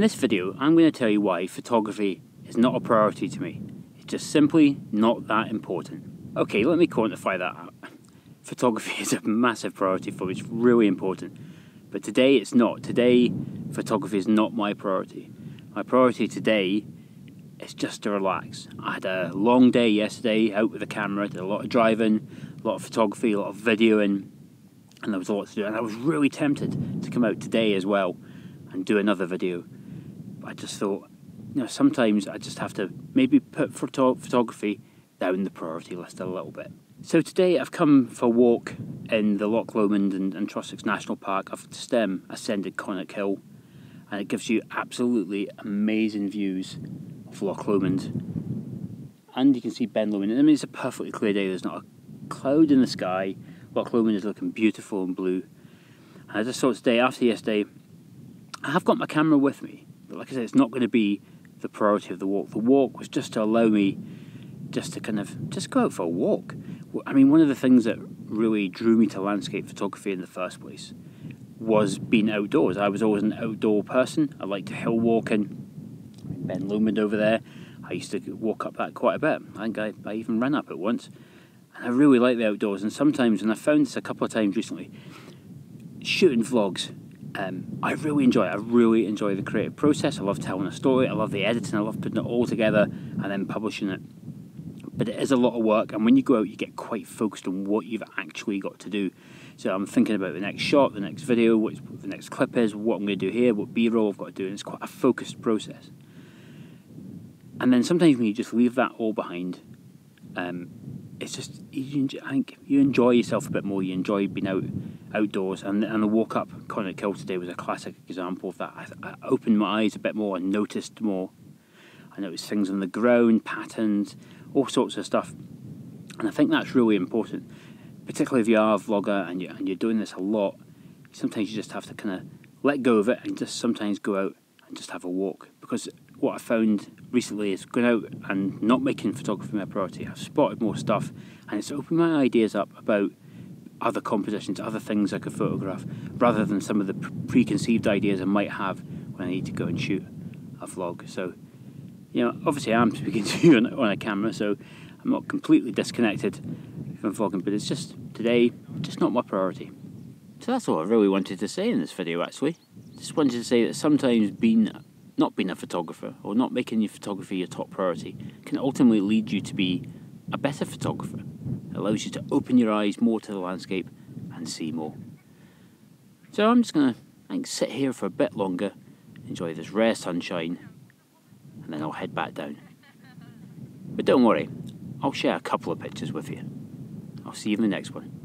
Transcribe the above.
this video, I'm going to tell you why photography is not a priority to me. It's just simply not that important. Okay, let me quantify that out. Photography is a massive priority for me, it's really important. But today it's not. Today, photography is not my priority. My priority today is just to relax. I had a long day yesterday out with the camera, did a lot of driving, a lot of photography, a lot of videoing, and there was a lot to do. And I was really tempted to come out today as well and do another video. I just thought, you know, sometimes I just have to maybe put photo- photography down the priority list a little bit. So today I've come for a walk in the Loch Lomond and, and Trossachs National Park. I've just um, ascended Conic Hill and it gives you absolutely amazing views of Loch Lomond. And you can see Ben Lomond. I mean, it's a perfectly clear day. There's not a cloud in the sky. Loch Lomond is looking beautiful and blue. And I just thought today, after yesterday, I have got my camera with me. But like I said, it's not going to be the priority of the walk. The walk was just to allow me just to kind of just go out for a walk. I mean, one of the things that really drew me to landscape photography in the first place was being outdoors. I was always an outdoor person. I liked hill walking. Ben Lomond over there, I used to walk up that quite a bit. I think I, I even ran up it once. And I really like the outdoors. And sometimes, and I found this a couple of times recently, shooting vlogs, um, I really enjoy it. I really enjoy the creative process. I love telling a story. I love the editing. I love putting it all together and then publishing it but it is a lot of work and when you go out you get quite focused on what you've actually got to do so i'm thinking about the next shot the next video what the next clip is what i'm going to do here what b-roll i've got to do and it's quite a focused process and then sometimes when you just leave that all behind um, it's just you, I think you enjoy yourself a bit more. You enjoy being out outdoors, and and the walk up Conic Hill today was a classic example of that. I, I opened my eyes a bit more and noticed more. I noticed things on the ground, patterns, all sorts of stuff. And I think that's really important, particularly if you are a vlogger and, you, and you're doing this a lot. Sometimes you just have to kind of let go of it and just sometimes go out and just have a walk. Because what I found recently is going out and not making photography my priority. I've spotted more stuff and it's opened my ideas up about other compositions, other things I could photograph, rather than some of the preconceived ideas I might have when I need to go and shoot a vlog. So you know, obviously I'm speaking to you on, on a camera, so I'm not completely disconnected from vlogging, but it's just today, just not my priority. So that's all I really wanted to say in this video actually. Just wanted to say that sometimes being not being a photographer or not making your photography your top priority can ultimately lead you to be a better photographer. Allows you to open your eyes more to the landscape and see more. So I'm just gonna sit here for a bit longer, enjoy this rare sunshine and then I'll head back down. But don't worry, I'll share a couple of pictures with you. I'll see you in the next one.